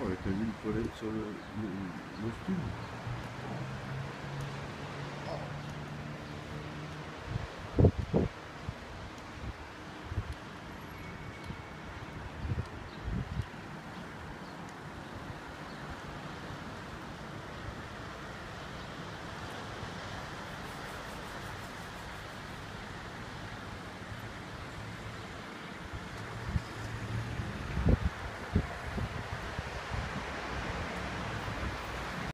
Oh, t'as vu le toilette sur le, le, le